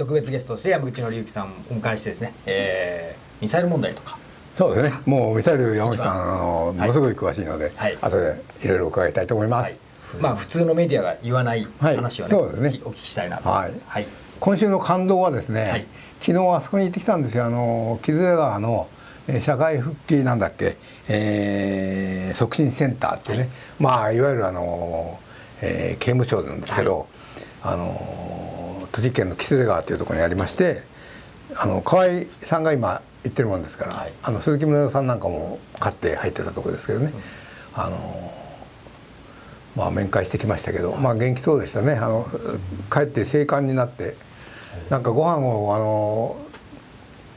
特別ゲストとして山口紀之さんをお迎えしてですね、えー、ミサイル問題とか。そうですね。もうミサイル山口さんあのものすごい詳しいので、はい、後でいろいろ伺いたいと思います、はい、まあ普通のメディアが言わない話をね,、はい、ね。お聞きしたいなと。思い。ます、はい。今週の感動はですね、昨日あそこに行ってきたんですよ。あの木津川の社会復帰なんだっけ、えー、促進センターってね、まあいわゆるあの、えー、刑務所なんですけど、あの栃木県の喜連川というところにありましてあの河合さんが今行ってるもんですから、はい、あの鈴木宗男さんなんかも買って入ってたところですけどね、うん、あのまあ面会してきましたけど、まあ元気そうでしたね。あの帰って生還になってなんかご飯をあの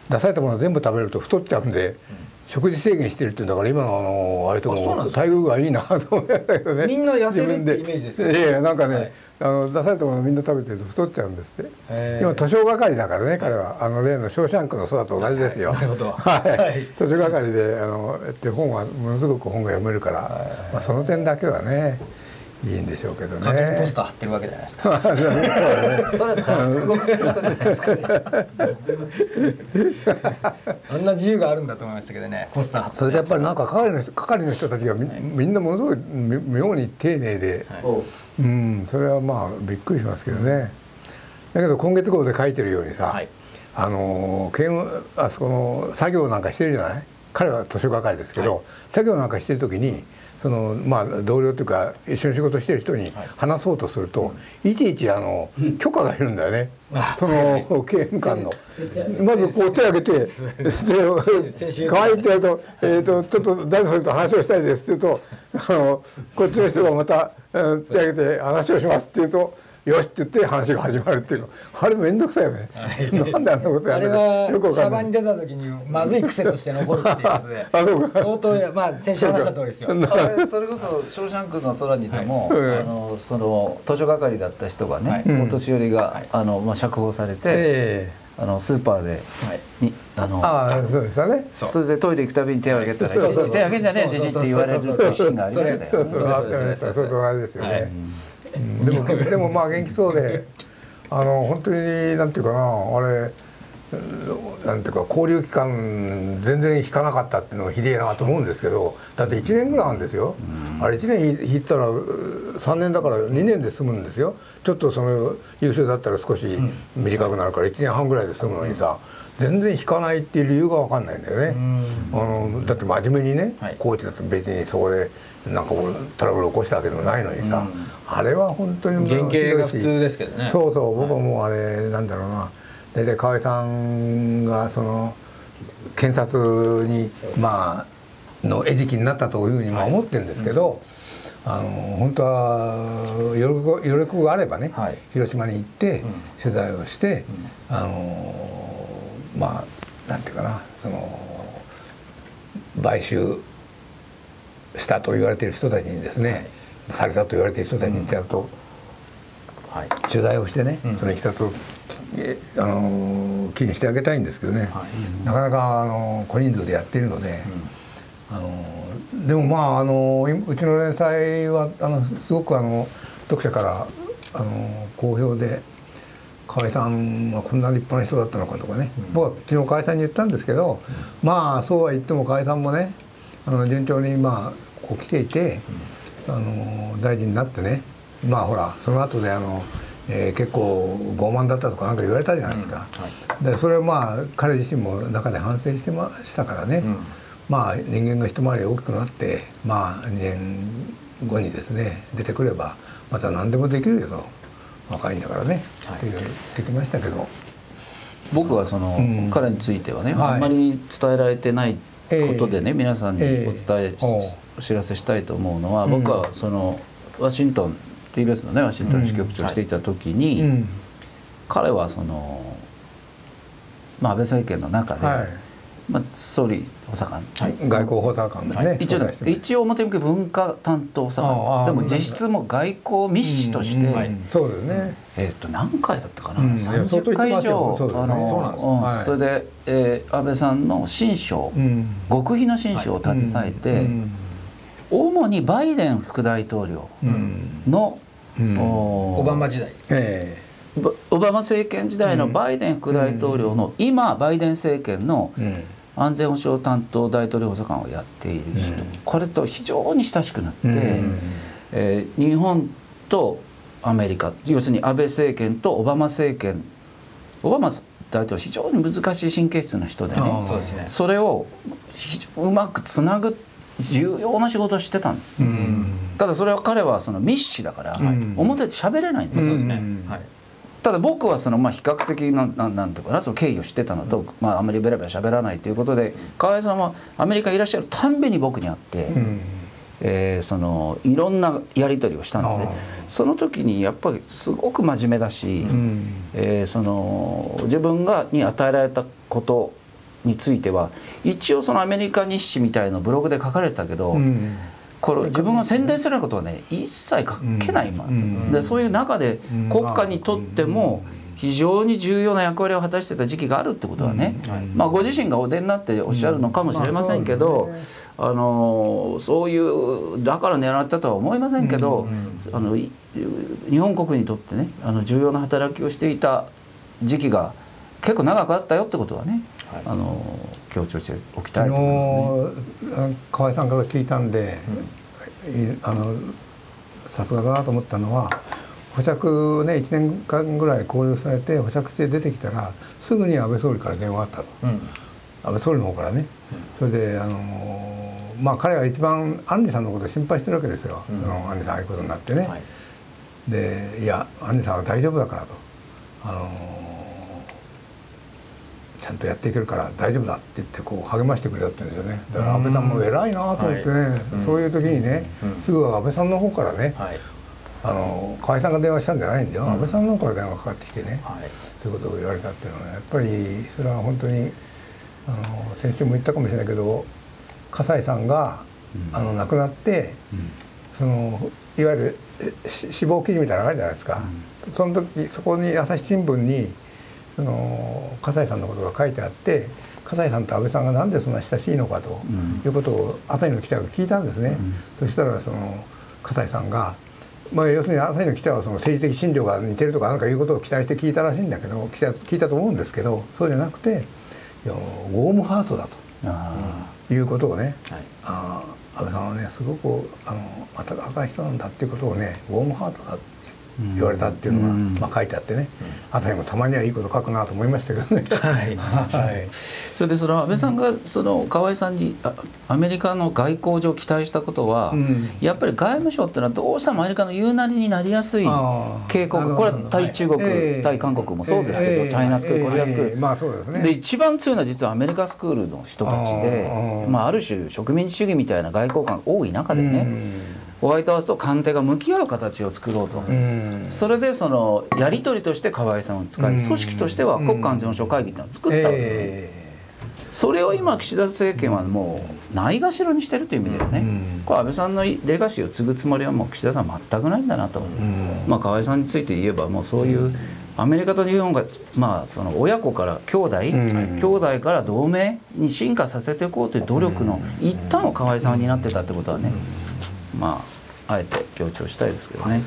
出されたもの全部食べると太っちゃうんで。うん食事制限してるってだから今のあのああいうとこ待遇がいいなと思いましたけどね。みんな痩せるってイメージですか？いやなんかね、はい、あの出されたものみんな食べてると太っちゃうんですって。今図書係だからね彼は。あの例の「ショーシャンクの空」と同じですよ、はい、なるほど、はい、図書係であのって本はものすごく本が読めるから、まあ、その点だけはねいいんでしょうけどね。ポスター貼ってるわけじゃないですか。それすごくする人じゃないですか、ね。あんな自由があるんだと思いましたけどね。ポスターそれでやっぱりなんか係の人係の人たちがみ,、みんなものすごい妙に丁寧で、はい、うんそれはまあびっくりしますけどね。だけど今月号で書いてるようにさ、はい、あのあそこの作業なんかしてるじゃない？彼は図書係ですけど、はい、作業なんかしてる時にそのまあ同僚というか一緒に仕事してる人に話そうとすると、い、ちいちあの許可がいるんだよね、その刑務官の。まずこう手を挙げて「で可愛い」って言うと「えー、とちょっと誰それと話をしたいです」って言うとあのこっちの人がまた手を挙げて話をしますって言うと。よしって言って話が始まるっていうの。あれ面倒くさいよね、はい、なんであんなことやるのか。よくわかんない。に出た時にまずい癖として残るっていうことで。あそうか。相当まあ先週話した通りですよ。それこそ「ショーシャンクの空に」でも、はい、あのその図書係だった人がね、はい、お年寄りが、あのまあ、釈放されて、えーあのスーパーで、にあのあそうでしたね。それでトイレ行くたびに手を挙げたら「いちいち手挙げんじゃねえじじ」って言われるシーンがありましたよね。そうそうそう。そうそうですよね。でもでもまあ元気そうであの本当になんていうかなあれなんていうか交流期間全然引かなかったっていうのがひでえなと思うんですけどだって1年ぐらいあるんですよ、あれ1年引いたら3年だから2年で済むんですよ。ちょっとその優秀だったら少し短くなるから1年半ぐらいで済むのにさ、全然引かないっていう理由が分かんないんだよね。あのだって真面目にね、はい、コーチだと別にそこでなんかトラブル起こしたわけでもないのにさ、あれは本当に原型が普通ですけどね。そうそう僕はもうあれなんだろうな。大体河合さんがその検察にまあの餌食になったというふうにまあ思ってるんですけど、あの本当は余力があればね、はい、広島に行って取材をして、うん、あのまあなんていうかなその買収したと言われている人たちにですね、はい、されたと言われている人たちにちゃんと取材をしてね、うん、そのいきさつをあの気にしてあげたいんですけどね、はい、なかなかあの小人数でやっているので、うん、あのでもまああのうちの連載はあのすごくあの読者からあの好評で河合さんはこんな立派な人だったのかとかね、うん、僕は昨日河合さんに言ったんですけど、まあそうは言っても河合さんもねあの順調にまあこう来ていて、あの大臣になってねまあほらその後であの、えー、結構傲慢だったとかなんか言われたじゃないですか、うん。はい、でそれはまあ彼自身も中で反省してましたからね、うん、まあ人間が一回り大きくなってまあ2年後にですね出てくればまた何でもできるよと若いんだからね、はい、って言ってきましたけど。僕はその、うん、彼についてはね、はい、あんまり伝えられてないことでね、えー、皆さんにお伝え、えー、お知らせしたいと思うのは、僕はそのワシントン TBS のねワシントン支局長していた時に、うん。はい、彼はその、まあ、安倍政権の中で、はい、まあ、総理補佐官、はい、外交補佐官ね、一応一応表向き文化担当補佐官。でも実質も外交密使として、そうですね。えっと何回だったかな、うん、30回以上あの、それで、えー、安倍さんの親書、極秘の親書を携えて、主にバイデン副大統領の、オバマ時代えオバマ政権時代のバイデン副大統領の今バイデン政権の安全保障担当大統領補佐官をやっている人、これと非常に親しくなって、えー、日本とアメリカ要するに安倍政権とオバマ政権オバマ大統領非常に難しい神経質な人でねそれをうまくつなぐ重要な仕事をしてたんです、ただそれは彼はその密使だから、表で喋れないんです、ね。はい、ただ僕はそのまあ比較的ななんていうかなその経緯を知ってたのと、まあ、あまりベラベラ喋らないということで河合さんはアメリカいらっしゃるたんびに僕に会って、うん、えー、そのいろんなやり取りをしたんですね。その時にやっぱりすごく真面目だし、うん、えー、その自分がに与えられたことについては一応そのアメリカ日誌みたいなブログで書かれてたけど、うん、これ自分が宣伝するようなことはね一切書けない今、うん、でそういう中で国家にとっても非常に重要な役割を果たしてた時期があるってことはね、まあ、ご自身がお出になっておっしゃるのかもしれませんけど、あのそういうだから狙ったとは思いませんけど、あの日本国にとってねあの重要な働きをしていた時期が結構長かったよってことはね、はい、あの強調しておきたいと思いますね。河合さんから聞いたんで、うん、あのさすがだなと思ったのは保釈ね1年間ぐらい勾留されて保釈して出てきたらすぐに安倍総理から電話があったと、うん、安倍総理の方からね、うん、それであのまあ彼は一番アンリさんのことを心配してるわけですよ、うん、そのアンリさんああいうことになってね、はい、でいやアンリさんは大丈夫だからと。あのちゃんとやっていけるから大丈夫だって言ってこう励ましてくれたってんですよね。だから安倍さんも偉いなと思ってね、はい、そういう時にね、すぐ安倍さんの方からね、はい。あの河合さんが電話したんじゃないんだよ、うん、安倍さんの方から電話かかってきてね、はい、そういうことを言われたっていうのは、ね、やっぱりそれは本当にあの先週も言ったかもしれないけど葛西さんが、うん、あの亡くなって、うん、そのいわゆる死亡記事みたいなのがあるじゃないですか、その時そこに朝日新聞にその葛西さんのことが書いてあって葛西さんと安倍さんがなんでそんな親しいのかということを朝日の記者が聞いたんですね。そしたらその葛西さんがまあ、要するに朝日の記者はその政治的信条が似てるとか何かいうことを期待して聞いたらしいんだけど聞いた聞いたと思うんですけどそうじゃなくてウォームハートだということをね、はい、あ安倍さんはねすごくあの温かい人なんだっていうことをねウォームハートだって言われたっていうのが、まあ、書いてあってね、朝日もたまにはいいこと書くなと思いましたけどね。はい、はい、それでその安倍さんがその河合さんにアメリカの外交上期待したことは、うん、やっぱり外務省っていうのはどうしてもアメリカの言うなりになりやすい傾向がこれは対中国、はい。対韓国もそうですけど、えー、チャイナスクール、コリアスクール、まあそうですね、で一番強いのは実はアメリカスクールの人たちでまあ、ある種植民地主義みたいな外交官が多い中でね、ホワイトハウスと官邸が向き合う形を作ろうと、それでそのやり取りとして河合さんを使い、組織としては国家安全保障会議っていうのを作ったわけ。です、それを今岸田政権はもうないがしろにしてるという意味ではね、これ安倍さんのレガシーを継ぐつもりはもう岸田さん全くないんだなと、まあ河合さんについて言えばもうそういうアメリカと日本がまあその親子から兄弟、兄弟から同盟に進化させていこうという努力の一端を河合さんになってたってことはね、まああえて強調したいですけどね。